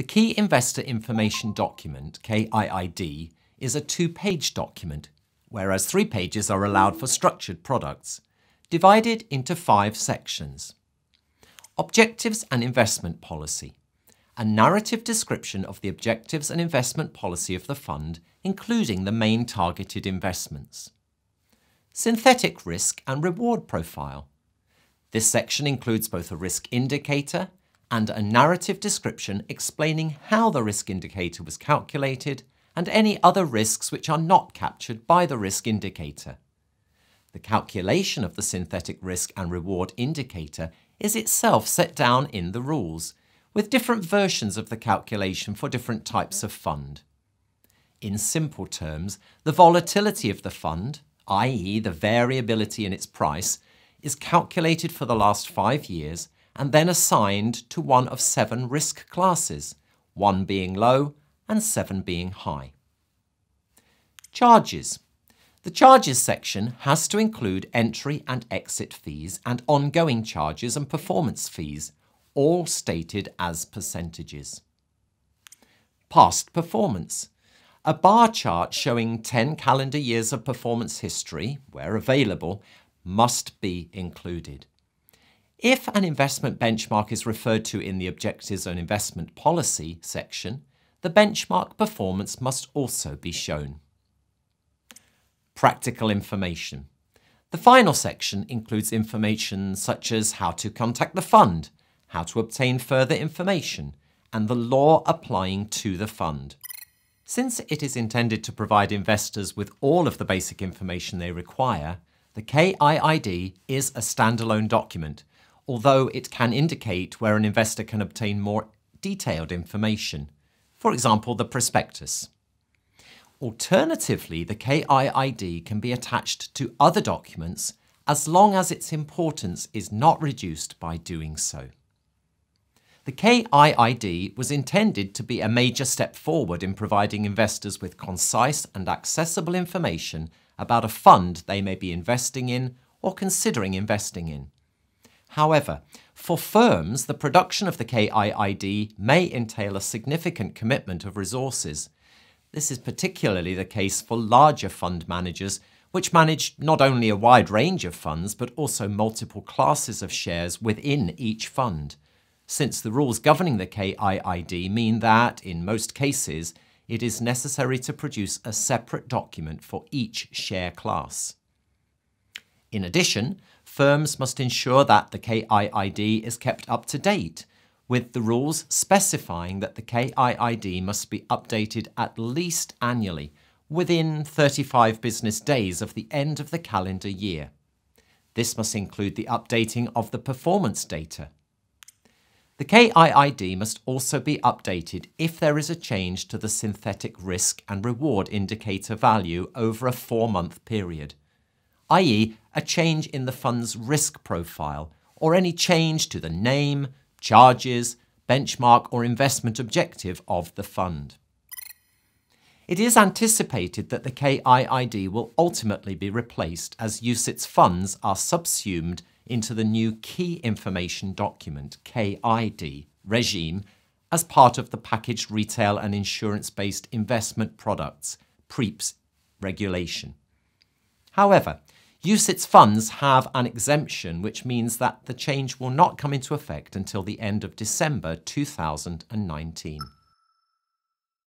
The Key Investor Information Document, KIID, is a two-page document, whereas three pages are allowed for structured products, divided into five sections. Objectives and Investment Policy. A narrative description of the objectives and investment policy of the fund, including the main targeted investments. Synthetic Risk and Reward Profile. This section includes both a risk indicator and a narrative description explaining how the risk indicator was calculated and any other risks which are not captured by the risk indicator. The calculation of the synthetic risk and reward indicator is itself set down in the rules, with different versions of the calculation for different types of fund. In simple terms, the volatility of the fund, i.e. the variability in its price, is calculated for the last five years and then assigned to one of seven risk classes, one being low and seven being high. Charges. The charges section has to include entry and exit fees and ongoing charges and performance fees, all stated as percentages. Past performance. A bar chart showing 10 calendar years of performance history, where available, must be included. If an investment benchmark is referred to in the Objectives and Investment Policy section, the benchmark performance must also be shown. Practical information. The final section includes information such as how to contact the fund, how to obtain further information, and the law applying to the fund. Since it is intended to provide investors with all of the basic information they require, the KIID is a standalone document, although it can indicate where an investor can obtain more detailed information, for example, the prospectus. Alternatively, the KIID can be attached to other documents as long as its importance is not reduced by doing so. The KIID was intended to be a major step forward in providing investors with concise and accessible information about a fund they may be investing in or considering investing in. However, for firms, the production of the KIID may entail a significant commitment of resources. This is particularly the case for larger fund managers, which manage not only a wide range of funds, but also multiple classes of shares within each fund, since the rules governing the KIID mean that, in most cases, it is necessary to produce a separate document for each share class. In addition, firms must ensure that the KIID is kept up to date, with the rules specifying that the KIID must be updated at least annually within 35 business days of the end of the calendar year. This must include the updating of the performance data, the KIID must also be updated if there is a change to the synthetic risk and reward indicator value over a four-month period, i.e. a change in the fund's risk profile or any change to the name, charges, benchmark or investment objective of the fund. It is anticipated that the KIID will ultimately be replaced as UCITS funds are subsumed into the new Key Information Document, KID, regime as part of the Packaged Retail and Insurance-Based Investment Products, PRIIPs, regulation. However, UCITS funds have an exemption which means that the change will not come into effect until the end of December 2019.